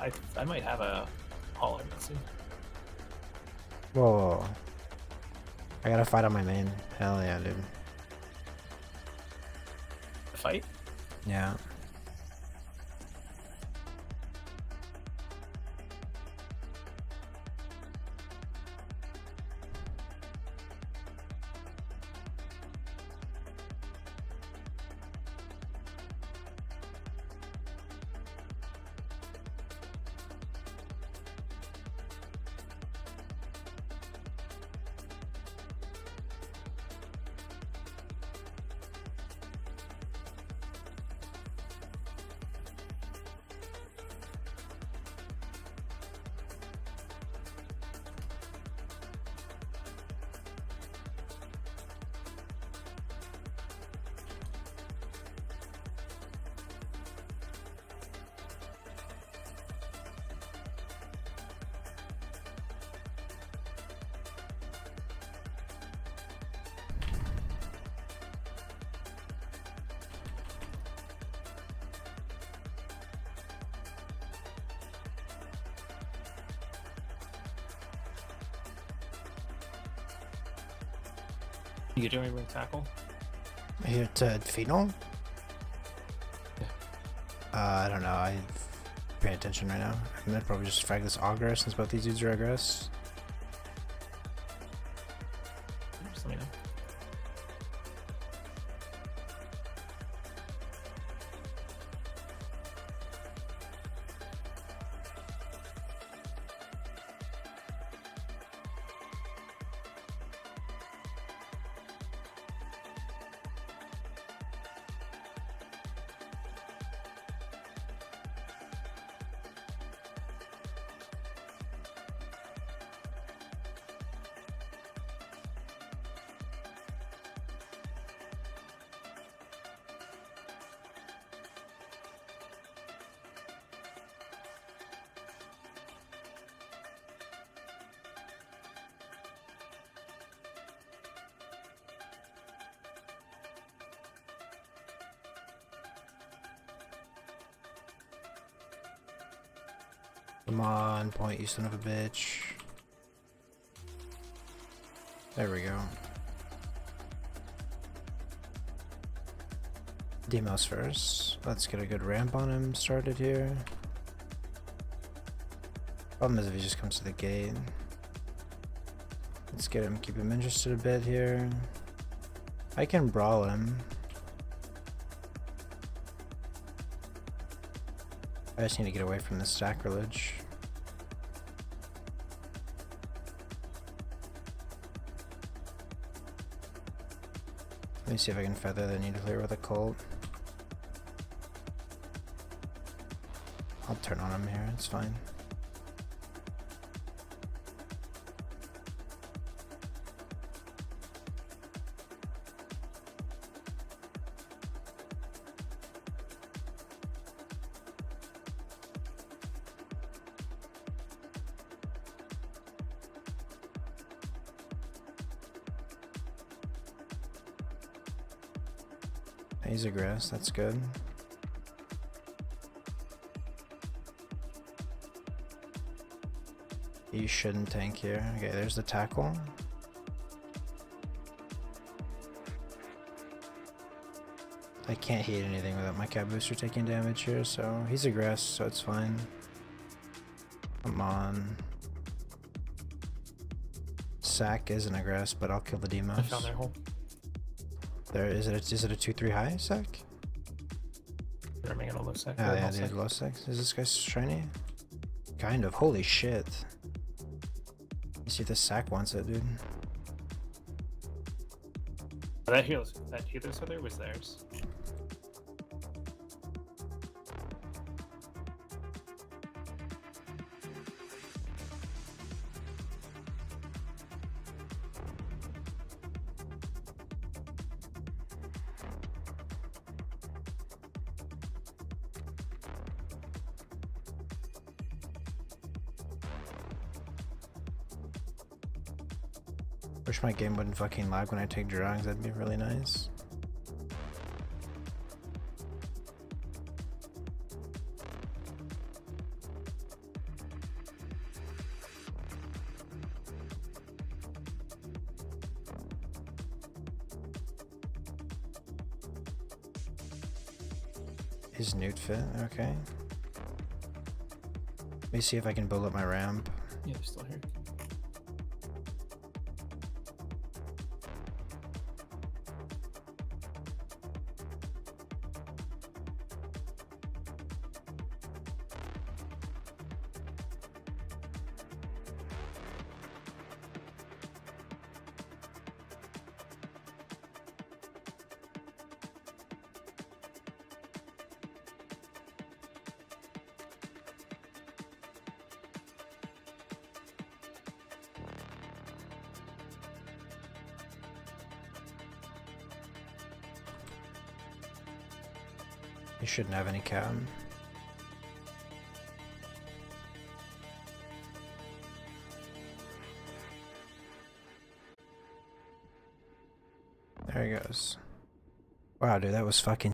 I I might have a hauler missing. Whoa. I gotta fight on my main. Hell yeah, dude. Fight? Yeah. You doing ring tackle? Here to Phenol? Yeah. Uh, I don't know. I pay attention right now. I'm gonna probably just frag this Augur since both these dudes are aggress. Come on, point, you son of a bitch. There we go. Demos first. Let's get a good ramp on him started here. Problem is if he just comes to the gate. Let's get him, keep him interested a bit here. I can brawl him. I just need to get away from this sacrilege. Let me see if I can feather the nuclear with a Colt. I'll turn on him here, it's fine. He's a grass. that's good. You shouldn't tank here. Okay, there's the tackle. I can't hit anything without my cap booster taking damage here, so he's a grass, so it's fine. Come on. Sack isn't a grass, but I'll kill the demos. I found their hole. There is it. A, is it a two three high sack? They're making a low sec. Oh yeah, null dude, sec. Is this guy shiny? Kind of. Holy shit. You see if the sack wants it, dude. That heals. That healer's other was theirs. Wish my game wouldn't fucking lag when I take drawings, that'd be really nice. His nude fit, okay. Let me see if I can build up my ramp. Yeah, they're still here. He shouldn't have any cam. There he goes. Wow, dude, that was fucking